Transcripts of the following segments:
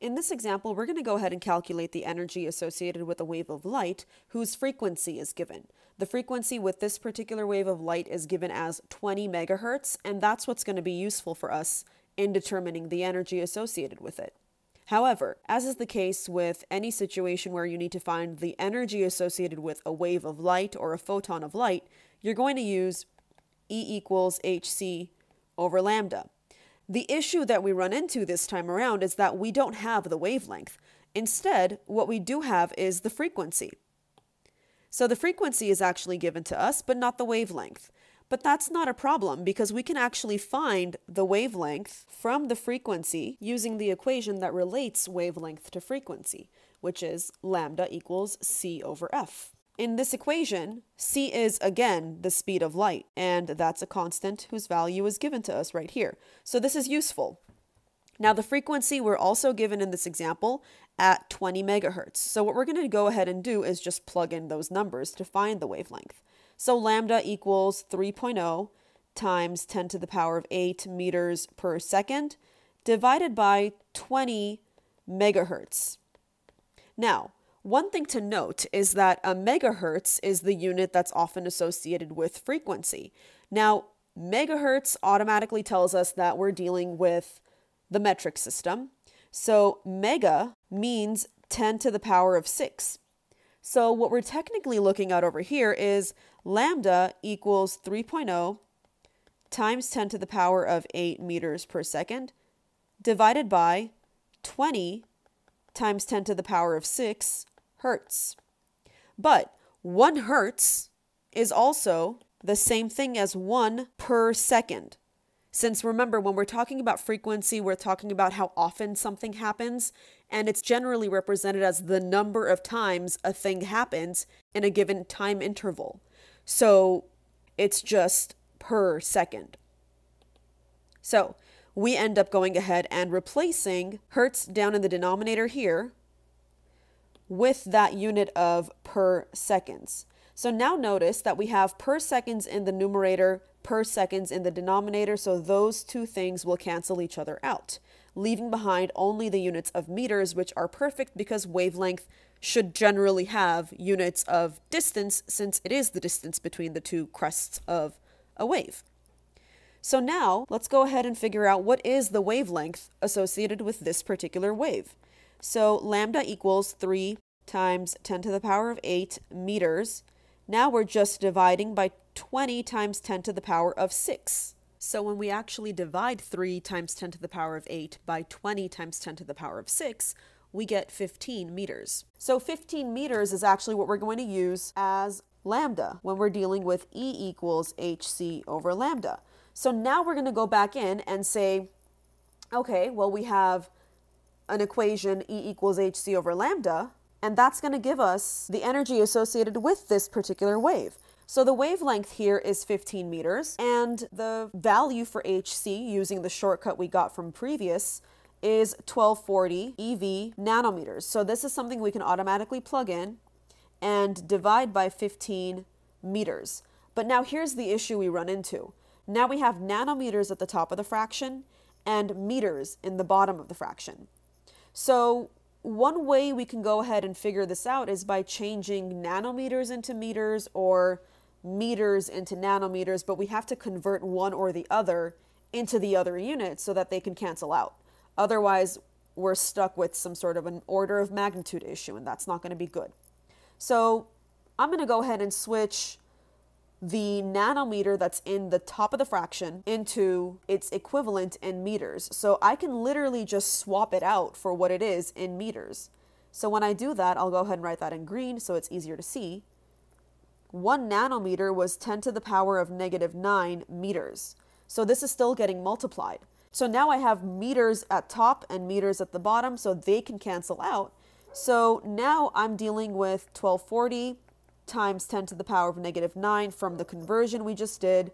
In this example, we're going to go ahead and calculate the energy associated with a wave of light whose frequency is given. The frequency with this particular wave of light is given as 20 megahertz, and that's what's going to be useful for us in determining the energy associated with it. However, as is the case with any situation where you need to find the energy associated with a wave of light or a photon of light, you're going to use E equals hc over lambda. The issue that we run into this time around is that we don't have the wavelength. Instead, what we do have is the frequency. So the frequency is actually given to us, but not the wavelength. But that's not a problem because we can actually find the wavelength from the frequency using the equation that relates wavelength to frequency, which is lambda equals c over f. In this equation, c is again the speed of light, and that's a constant whose value is given to us right here. So this is useful. Now the frequency we're also given in this example at 20 megahertz. So what we're going to go ahead and do is just plug in those numbers to find the wavelength. So lambda equals 3.0 times 10 to the power of 8 meters per second divided by 20 megahertz. Now, one thing to note is that a megahertz is the unit that's often associated with frequency. Now, megahertz automatically tells us that we're dealing with the metric system. So, mega means 10 to the power of 6. So, what we're technically looking at over here is lambda equals 3.0 times 10 to the power of 8 meters per second divided by 20 times 10 to the power of 6 hertz. But 1 hertz is also the same thing as 1 per second. Since remember, when we're talking about frequency, we're talking about how often something happens, and it's generally represented as the number of times a thing happens in a given time interval. So it's just per second. So we end up going ahead and replacing hertz down in the denominator here with that unit of per seconds. So now notice that we have per seconds in the numerator, per seconds in the denominator, so those two things will cancel each other out, leaving behind only the units of meters, which are perfect because wavelength should generally have units of distance since it is the distance between the two crests of a wave. So now let's go ahead and figure out what is the wavelength associated with this particular wave. So lambda equals 3 times 10 to the power of 8 meters. Now we're just dividing by 20 times 10 to the power of 6. So when we actually divide 3 times 10 to the power of 8 by 20 times 10 to the power of 6, we get 15 meters. So 15 meters is actually what we're going to use as lambda when we're dealing with E equals hc over lambda. So now we're going to go back in and say, okay, well, we have an equation E equals hc over lambda, and that's going to give us the energy associated with this particular wave. So the wavelength here is 15 meters, and the value for hc using the shortcut we got from previous is 1240 eV nanometers. So this is something we can automatically plug in and divide by 15 meters. But now here's the issue we run into. Now we have nanometers at the top of the fraction and meters in the bottom of the fraction. So one way we can go ahead and figure this out is by changing nanometers into meters or meters into nanometers, but we have to convert one or the other into the other unit so that they can cancel out. Otherwise, we're stuck with some sort of an order of magnitude issue, and that's not going to be good. So I'm going to go ahead and switch the nanometer that's in the top of the fraction into its equivalent in meters. So I can literally just swap it out for what it is in meters. So when I do that, I'll go ahead and write that in green so it's easier to see. One nanometer was 10 to the power of negative 9 meters. So this is still getting multiplied. So now I have meters at top and meters at the bottom, so they can cancel out. So now I'm dealing with 1240 times 10 to the power of negative 9 from the conversion we just did,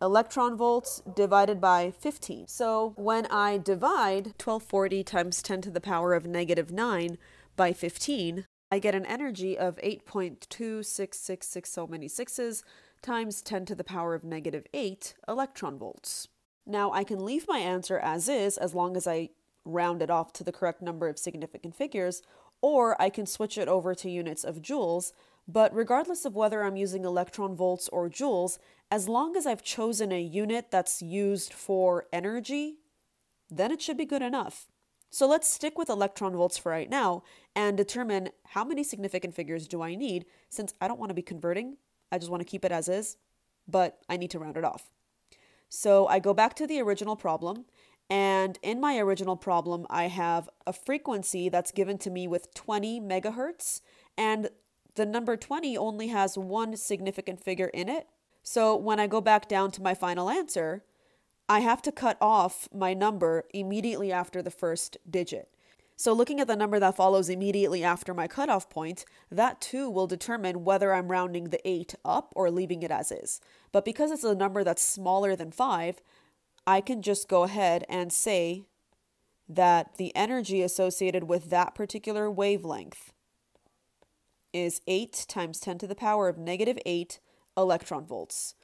electron volts divided by 15. So when I divide 1240 times 10 to the power of negative 9 by 15, I get an energy of 8.2666 so many sixes times 10 to the power of negative 8 electron volts. Now I can leave my answer as is as long as I round it off to the correct number of significant figures, or I can switch it over to units of joules. But regardless of whether I'm using electron volts or joules, as long as I've chosen a unit that's used for energy, then it should be good enough. So let's stick with electron volts for right now and determine how many significant figures do I need since I don't want to be converting. I just want to keep it as is, but I need to round it off. So I go back to the original problem and in my original problem, I have a frequency that's given to me with 20 megahertz, and the number 20 only has one significant figure in it. So when I go back down to my final answer, I have to cut off my number immediately after the first digit. So looking at the number that follows immediately after my cutoff point, that too will determine whether I'm rounding the 8 up or leaving it as is. But because it's a number that's smaller than 5, I can just go ahead and say that the energy associated with that particular wavelength is 8 times 10 to the power of negative 8 electron volts.